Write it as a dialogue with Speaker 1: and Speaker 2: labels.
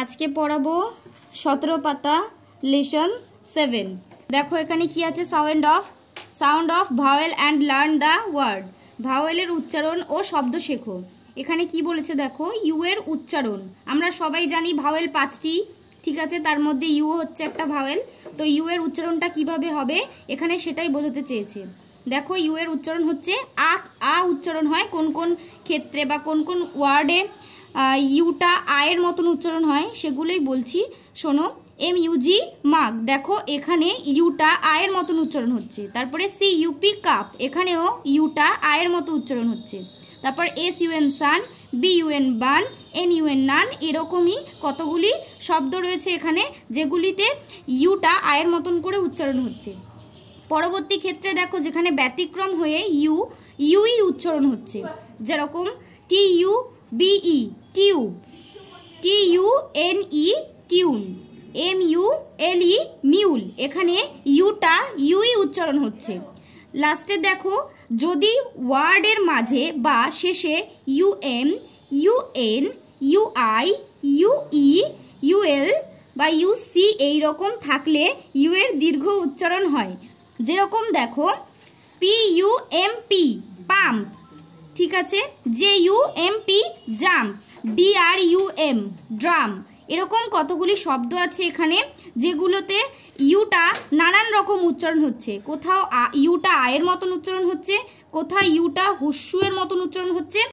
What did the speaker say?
Speaker 1: আজকে পড়াবো সতেরো পাতা লেসন সেভেন। দেখো এখানে কি আছে? Sound of sound of vowel and learn the word ভাওয়েলের উচ্চারণ ও শব্দ শেখো। এখানে কি বলেছে দেখো? ইউ এর উচ্চারণ। আমরা সবাই জানি ভাওয়েল পাঁচটি, ঠিক আছে? তার মধ্যে ইউ হচ্ছে একটা ভাওয়েল তো ইউ এর উচ্চারণটা কীভাবে হবে? এখানে সেটাই বোঝাতে চেয়েছে। দেখো ইউ এর উচ্চারণ হচ্ছে আ আ উচ্চারণ হয় কোন কোন ক্ষেত্রে বা কোন কোন ওয়ার্ডে ইউটা আয়ের মতন উচ্চারণ হয়, সেগুলোই বলছি। শোনো এম ইউজি মাগ, দেখো এখানে ইউটা আয়ের মতন উচ্চারণ হচ্ছে। তারপরে সি ইউপি কাপ, এখানেও ইউটা আয়ের মতো উচ্চারণ হচ্ছে। তারপর S U N sun, B U N bun, N U N nun, এরকমই কতগুলি শব্দ রয়েছে এখানে, যেগুলিতে ইউটা আয়ের মতন করে উচ্চারণ হচ্ছে। পরবর্তী ক্ষেত্রে দেখো যেখানে ব্যতিক্রম হয়ে ইউ, ইউই উচ্চারণ হচ্ছে। যেরকম T U B E tube T U N E tune M U L E mule এখানে ইউটা ইউই উচ্চারণ হচ্ছে। লাস্টে দেখো, যদি ওয়ার্ডের মাঝে বা শেষে U M U N U I U E U L বা ইউ সি এইরকম থাকলে ইউ এর দীর্ঘ উচ্চারণ হয়। যেরকম দেখো P U M P pump ঠিক আছে? J U M P jump D R U M drum এরকম কতগুলি শব্দ আছে এখানে? যেগুলোতে ইউটা নানান রকম উচ্চারণ হচ্ছে। কোথাও ইউটা আয়ের মতন উচ্চারণ হচ্ছে, কোথায় ইউটা হুস্যুয়ের মতন উচ্চারণ হচ্ছে।